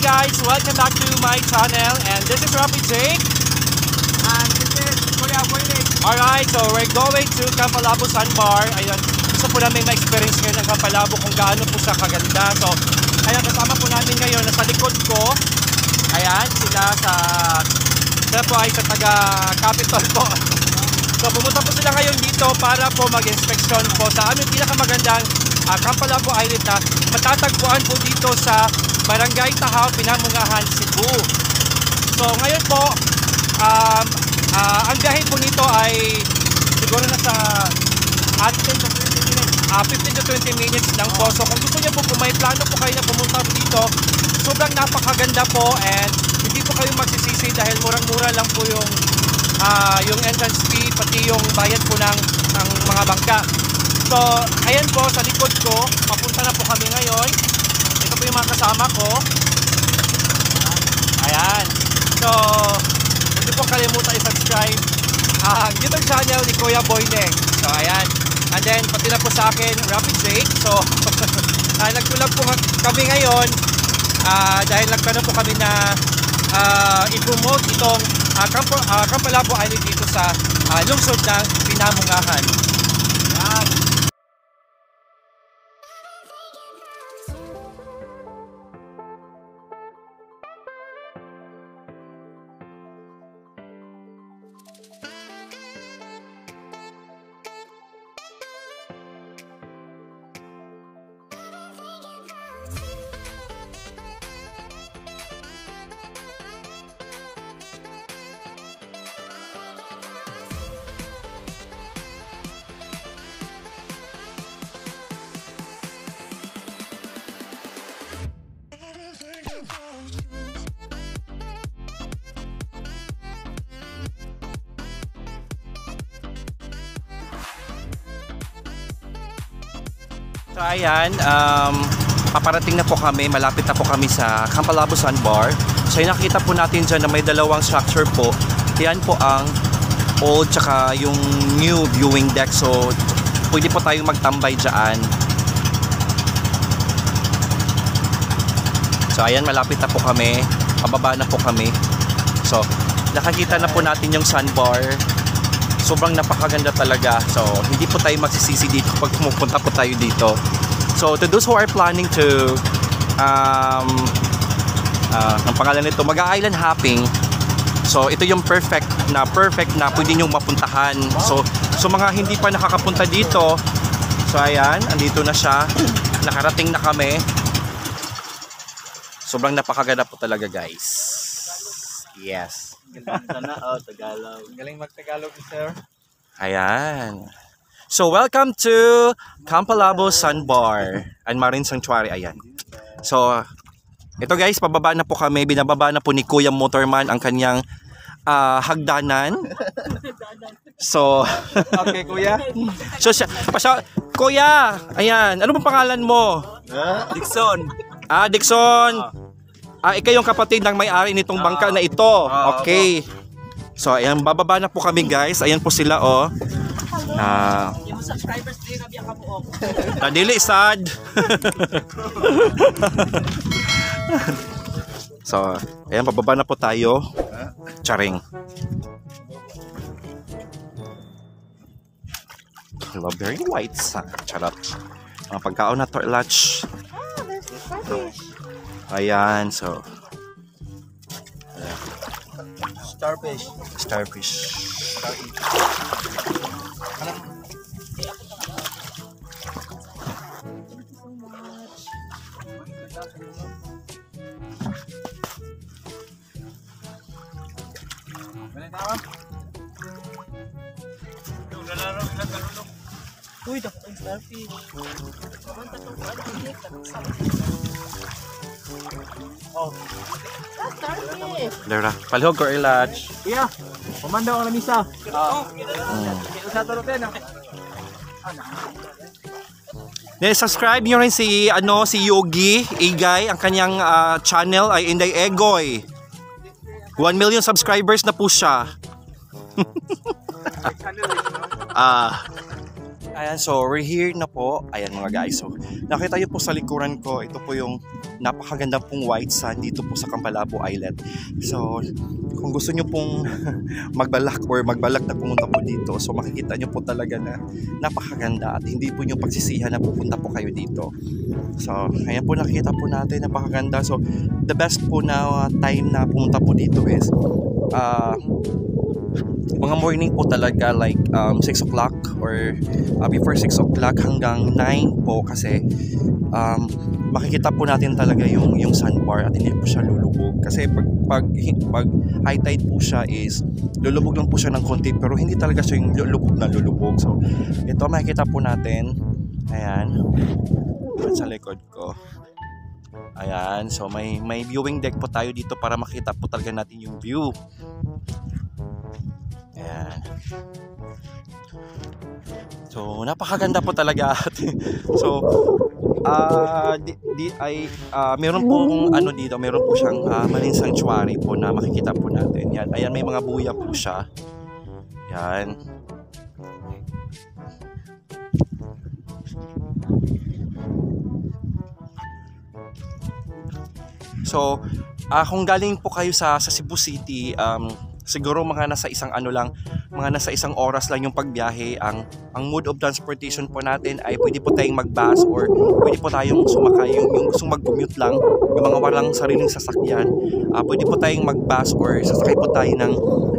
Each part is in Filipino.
Hi guys, welcome back to my channel and this is Rapid Jake. And this is Kuya Boynik. Alright, so we're going to Campalabo Sandbar. Ayun, gusto po namin ma-experience ngayon ng Campalabo kung gaano po siya kaganda. So, ayan, kasama po namin ngayon nasa likod ko. Ayan, sila sa sila po ay sa taga Capitol po. So, pumunta po sila ngayon dito para po mag-inspection po sa aming pinakamagandang uh, Campalabo Island na matatagpuan po dito sa Barangay Tahaw, Pinamungahan, Cebu. So, ngayon po, um, ah, ang biyahe po nito ay siguro nasa 15 to 20 minutes. Ah, 15 to 20 minutes lang po. So kung gusto niyo po, kung may plano po kayo na pumunta dito, sobrang napakaganda po and hindi po kayo magsisisi dahil murang-mura lang po yung ah, yung entrance fee pati yung bayad po ng, ng mga bangka. So, ayan po sa likod ko, papunta na po kami ngayon. Po yung mga kasama ko. Ayan. So, hindi po kalimutan i-subscribe ang YouTube channel ni Kuya Boyneng. So, ayan. And then, pati na po sa akin, Rapid Jake. So, uh, nagtulog po kami ngayon ah, dahil nagplano po kami na ah, i-promote itong uh, Campo, uh, Campalabo Island dito sa ah, lungsod ng Pinamungahan. So ayan, um, paparating na po kami, malapit na po kami sa Campalabo Sandbar. So yung nakita po natin dyan na may dalawang structure po. Yan po ang old tsaka yung new viewing deck. So pwede po tayong magtambay dyan. So ayan, malapit na po kami. Pababa na po kami. So nakakita na po natin yung sandbar. Sobrang napakaganda talaga. So hindi po tayo magsisisi dito pag pumupunta po tayo dito. So to those who are planning to um, uh, ang pangalan nito, mag-island hopping. So ito yung perfect na perfect na pwede nyo mapuntahan. So so mga hindi pa nakakapunta dito. So ayan, andito na siya. Nakarating na kami. Sobrang napakaganda po talaga, guys. Yes. Sana, oh, Tagalog. Galing mag-Tagalog, sir. Ayan. So, welcome to Campalabo Sandbar and Marine Sanctuary. Ayan. So, ito guys, pababa na po kami. Binababa na po ni Kuya Motorman ang kanyang ah, hagdanan. So, Okay, kuya. so siya, pasya, Kuya, ayan, ano bang pangalan mo? Dixon. Ah, Dixon. Ah, ikaw yung kapatid ng may-ari nitong bangka na ito. Okay. So, ayan, bababa na po kami guys. Ayan po sila, oh. Ah, Yung subscribers din. Nadili sad. so, ayan pababa na po tayo. Charing. Hello, very white sun. Charot. Mga pagkaon na torlach. Ayan, so Starfish. starfish. Uy, starfish. Kumanta to, hindi ka. Oh, Ah, starfish! Dara, palihog ko ilach. kuya. Pumanda ako ng misa. Ah. Mm. Sa Toropen, ah. Then subscribe niyo rin si ano si Yogi Igay, ang kanyang ah, channel ay Inday Egoy. 1 million subscribers na po siya. Ah. Ayan, so we're here na po. Ayan mga guys. So, nakita niyo po sa likuran ko, ito po yung napakaganda pong white sand dito po sa Campalabo Island. So, kung gusto nyo pong magbalak or magbalak na pumunta po dito, so makikita nyo po talaga na napakaganda at hindi po nyo pagsisihan na pupunta po kayo dito. So, ayan po nakikita po natin, napakaganda. So, the best po na uh, time na pumunta po dito is uh, mga morning po talaga like um, 6 o'clock or uh, before 6 o'clock hanggang 9 po kasi um, makikita po natin talaga yung yung sandbar at hindi po siya lulubog. Kasi pag, pag, pag high tide po siya is lulubog lang po siya ng konti pero hindi talaga siya yung lulubog na lulubog. So ito makikita po natin. Ayan. Sa likod ko. Ayan. So may may viewing deck po tayo dito para makita po talaga natin yung view Ayan. So, napakaganda po talaga. so, ah di, di ay ah, meron pong ano dito, meron po siyang uh, maling sanctuary po na makikita po natin. Yan, ayan may mga buya po siya. Yan. So, ah kung galing po kayo sa sa Cebu City, um, siguro mga nasa isang ano lang, mga nasa isang oras lang yung pagbiyahe. Ang ang mode of transportation po natin ay pwede po tayong mag-bus or pwede po tayong sumakay yung, yung gustong mag-commute lang, yung mga walang sariling sasakyan. Uh, pwede po tayong mag-bus or sasakay po tayo ng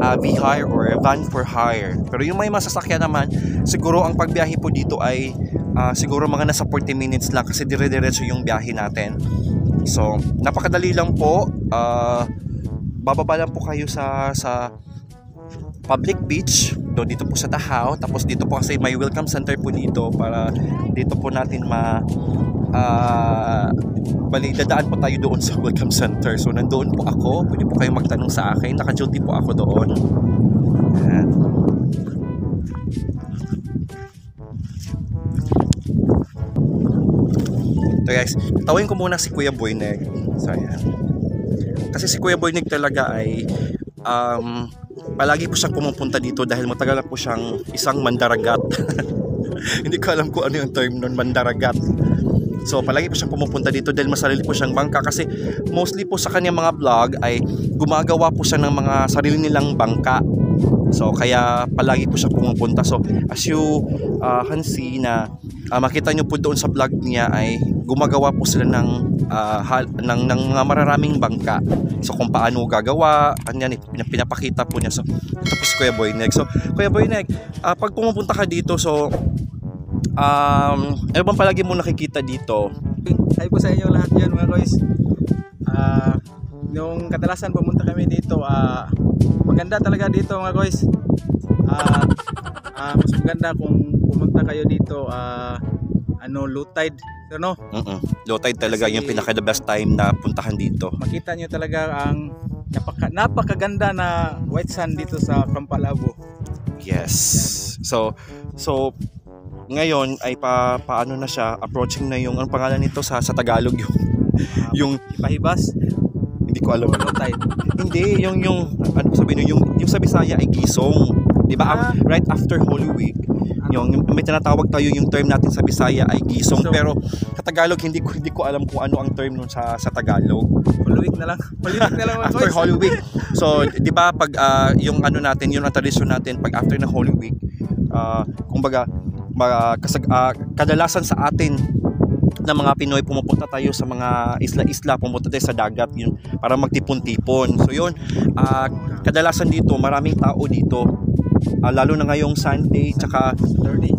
uh, V-Hire or van for hire. Pero yung may masasakyan naman, siguro ang pagbiyahe po dito ay uh, siguro mga nasa 40 minutes lang kasi dire-diretso yung biyahe natin. So, napakadali lang po. Uh, bababa lang po kayo sa sa public beach do dito po sa Tahaw tapos dito po kasi may welcome center po dito para dito po natin ma uh, bali dadaan po tayo doon sa welcome center so nandoon po ako pwede po kayong magtanong sa akin naka-duty po ako doon Ayan. So guys, tawin ko muna si Kuya Boyneg. So ayan. Kasi si Kuya Boynig talaga ay um, palagi po siyang pumupunta dito dahil matagal na po siyang isang mandaragat. Hindi ko alam kung ano yung term nun, mandaragat. So palagi po siyang pumupunta dito dahil masarili po siyang bangka kasi mostly po sa kanyang mga vlog ay gumagawa po siya ng mga sarili nilang bangka. So kaya palagi po siya pumupunta. So as you uh, can see na uh, makita nyo po doon sa vlog niya ay gumagawa po sila ng, uh, hal, ng, ng mga mararaming bangka. So kung paano gagawa, kanyan, pinapakita po niya. So ito po Kuya Boyneg. So Kuya Boyneg, uh, pag pumupunta ka dito, so um, ano bang palagi mo nakikita dito? Hi po sa inyo lahat yan mga guys. Uh, nung kadalasan pumunta kami dito, uh, maganda talaga dito mga guys. Uh, uh, mas maganda kung pumunta kayo dito uh, ano low tide ano? Mm low tide talaga Kasi, yung pinaka the best time na puntahan dito. Makita nyo talaga ang napaka, napakaganda na white sand dito sa Pampalabo yes. So so ngayon ay pa paano na siya? Approaching na yung ang pangalan nito sa sa Tagalog? Yung uh, yung Ipahibas? Hindi ko alam. Low tide. Hindi yung yung ano sabihin yung yung sa Bisaya ay gisong. Di ba? Ah. right after Holy Week yung, may tinatawag tayo yung term natin sa Bisaya ay gisong so, pero sa Tagalog hindi ko hindi ko alam kung ano ang term nun sa sa Tagalog. Holy Week na lang. Holy Week na lang after Holy Week. So, 'di ba pag uh, yung ano natin, yung tradisyon natin pag after ng Holy Week, uh, kumbaga uh, kasag, uh, kadalasan sa atin ng mga Pinoy pumupunta tayo sa mga isla-isla, pumunta tayo sa dagat yun para magtipon-tipon. So yun, uh, kadalasan dito maraming tao dito uh, lalo na ngayong Sunday tsaka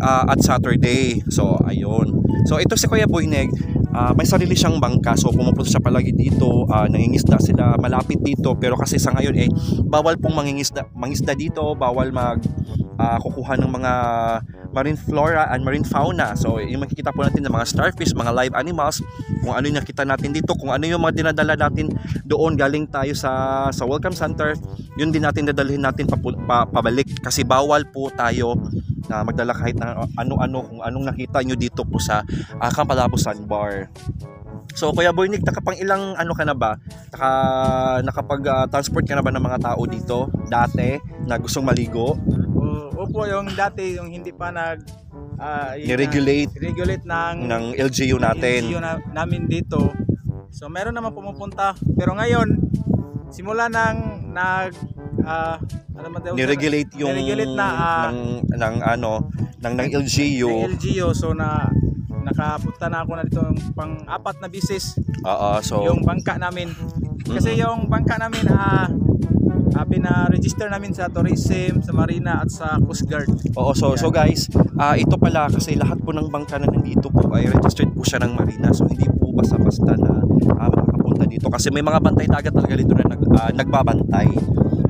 uh, at Saturday. So ayun. So ito si Kuya Boyneg, uh, may sarili siyang bangka. So pumupunta siya palagi dito, uh, nangingisda sila. Malapit dito. Pero kasi sa ngayon eh bawal pong mangingisda, mangisda dito, bawal mag uh, kukuha ng mga marine flora and marine fauna. So, yung makikita po natin ng mga starfish, mga live animals, kung ano yung nakita natin dito, kung ano yung mga dinadala natin doon galing tayo sa sa welcome center, yun din natin dadalhin natin pa, pa, pabalik kasi bawal po tayo na magdala kahit ano-ano kung anong nakita nyo dito po sa uh, Campalabo Sandbar. So Kuya Boynik, nakapang ilang ano ka na ba? Naka, nakapag-transport uh, ka na ba ng mga tao dito dati na gustong maligo? Opo, yung dati, yung hindi pa nag... Uh, regulate regulate ng, ng LGU natin. LGU na, namin dito. So meron naman pumupunta. Pero ngayon, simula nang nag ah, ano man tawag- Niregulate yung Niregulate na, ah, ng, ng ano ng ng LGU. ng LGU so na nakapunta na ako na dito yung pang-apat na bisis Oo, so yung bangka namin. Kasi yung bangka namin ah ah, pina-register namin sa tourism, sa marina at sa coast guard. Oo, so so guys, ah ito pala kasi lahat po ng bangka na nandito po ay registered po siya ng marina. So hindi po basta-basta na ah, makakapunta dito kasi may mga bantay dagat talaga dito na nag, ah, nagbabantay.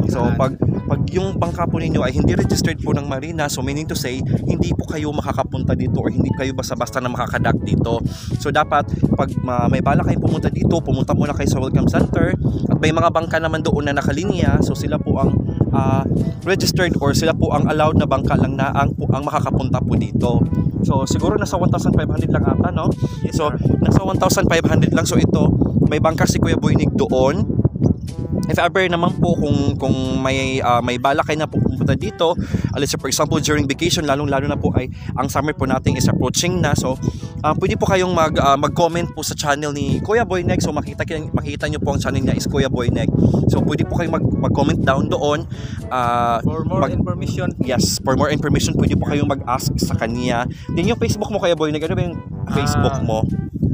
So pag pag yung bangka po ninyo ay hindi registered po ng marina, so meaning to say, hindi po kayo makakapunta dito or hindi kayo basta-basta na makakadak dito. So dapat pag ma- may bala kayong pumunta dito, pumunta muna kayo sa Welcome Center at may mga bangka naman doon na nakalinya, so sila po ang ah, registered or sila po ang allowed na bangka lang na ang, po, ang makakapunta po dito. So siguro nasa 1,500 lang ata, no? So nasa 1,500 lang. So ito, may bangka si Kuya Boynig doon. If ever naman po kung kung may ah, may bala kayo na pupunta dito, uh, let's say for example during vacation, lalong lalo na po ay ang summer po natin is approaching na. So ah, pwede po kayong mag ah, mag-comment po sa channel ni Kuya Boynek. So makita kayo- makita niyo po ang channel niya is Kuya Boynek. So pwede po kayong mag, mag-comment down doon. Ah, For more Mag- information, Yes, for more information, pwede po kayong mag-ask sa kanya. Din yung Facebook mo kaya boy, ano ba yung Facebook Ah, mo?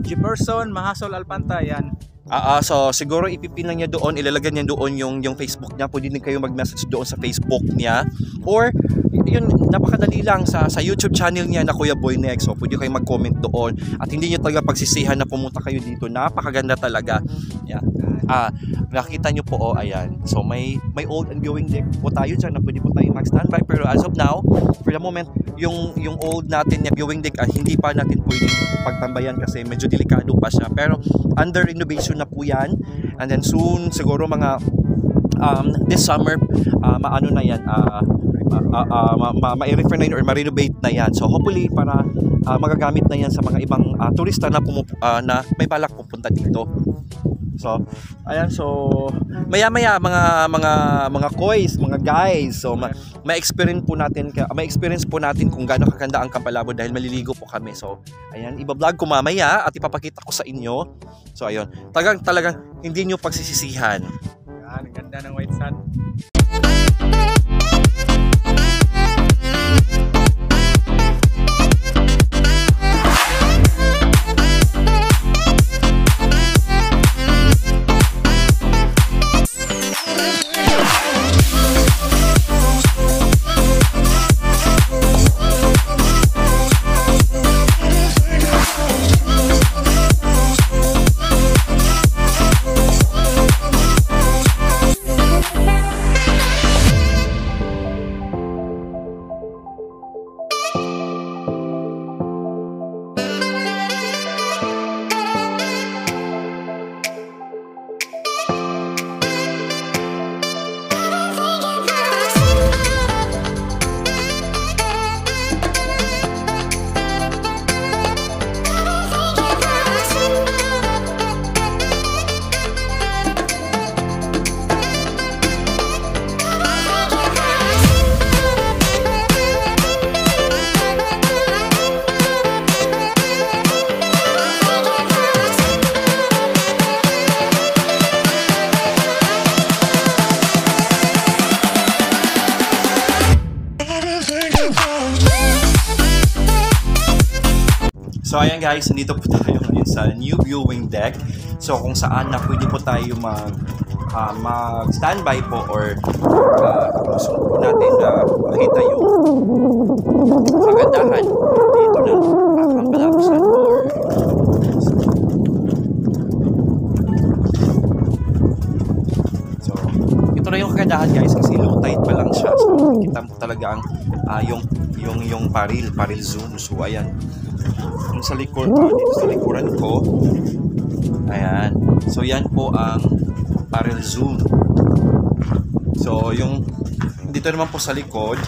Jefferson Mahasol Alpanta yan. Ah, ah, so siguro ipipin lang niya doon, ilalagay niya doon yung yung Facebook niya. Pwede din kayo mag-message doon sa Facebook niya. Or yun, napakadali lang sa sa YouTube channel niya na Kuya Boy Next. So pwede kayo mag-comment doon at hindi niyo talaga pagsisihan na pumunta kayo dito. Napakaganda talaga. Yeah. Ah, nakita niyo po oh, ayan. So may may old and going deck po tayo diyan na pwede po tayong mag-standby pero as of now, for the moment, yung yung old natin na viewing deck ah, hindi pa natin pwedeng pagtambayan kasi medyo delikado pa siya. Pero under renovation na po yan. And then soon, siguro mga um, this summer, ah, maano na yan, ah, ah, ah, ma, ma, ma-refer na yun or ma-renovate na yan. So hopefully para ah, magagamit na yan sa mga ibang ah, turista na, ah, na may balak pupunta dito. So, ayan so maya-maya mga mga mga koys, mga guys. So ma- ma-experience po natin ka- ma-experience po natin kung gaano kaganda ang Kapalabo dahil maliligo po kami. So, ayan, iba-vlog ko mamaya at ipapakita ko sa inyo. So, ayun. Talagang talagang hindi nyo pagsisisihan. Yan, ganda ng white sand. Guys, nandito po tayo ngayon sa new viewing deck. So kung saan na pwede po tayo mag ah, mag-standby po or uh, gusto po natin na makita yung kagandahan dito ng uh, Kampalabusan or So, ito na yung kagandahan guys kasi low tide pa lang siya. So, kita mo talaga ang ah, yung yung yung paril, paril zoom. So, ayan. Sa likod, ah, dito sa likuran ko. Ayan. So, yan po ang paril zoom. So, yung dito naman po sa likod.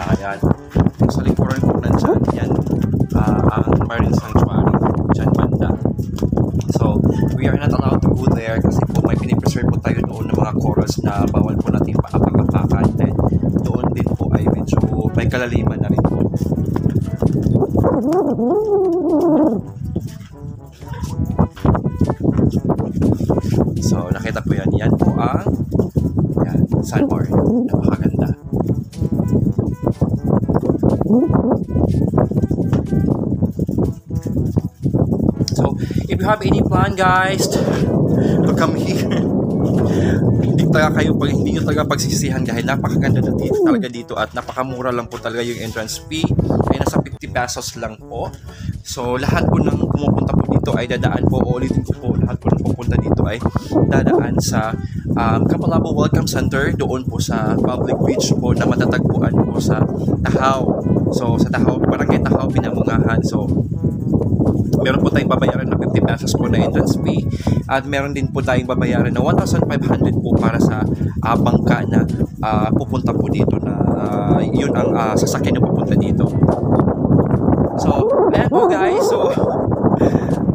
Ah, ayan. Yung sa likuran ko nandyan. Yan. ah, ang Marine Sanctuary. Diyan banda. So, we are not allowed to go there kasi po may pinipreserve po tayo doon ng mga corals na bawal po natin paapag-apakan. Then, doon din po ay medyo may kalaliman na rin po. nakita po yan. Yan po ang yan, sandbar. Napakaganda. So, if you have any plan guys to come here, hindi talaga kayo pag hindi nyo talaga pagsisisihan dahil napakaganda na dito talaga dito at napakamura lang po talaga yung entrance fee ay nasa 50 pesos lang po. So lahat po ng pumupunta po dito ay dadaan po. Ulitin ko po lahat po ng pupunta dito ay dadaan sa um, Kapalabo Welcome Center doon po sa public beach po na matatagpuan po sa Tahaw. So sa Tahaw Barangay Tahaw Pinamungahan so meron po tayong babayaran na 50 pesos po na entrance fee. At meron din po tayong babayaran na 1,500 po para sa ah, bangka na ah, pupunta po dito na ah, yun ang ah, sasakyan na pupunta dito po guys so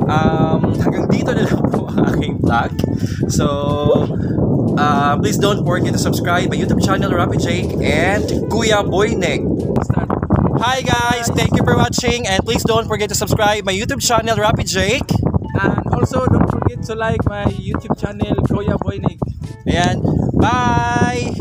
um, hanggang dito na lang po ang aking vlog so uh, please don't forget to subscribe my YouTube channel Rapid Jake and Kuya Boynek. Hi guys, thank you for watching and please don't forget to subscribe my YouTube channel Rapid Jake. And also, don't forget to like my YouTube channel, Koya Boynig. Ayan, bye!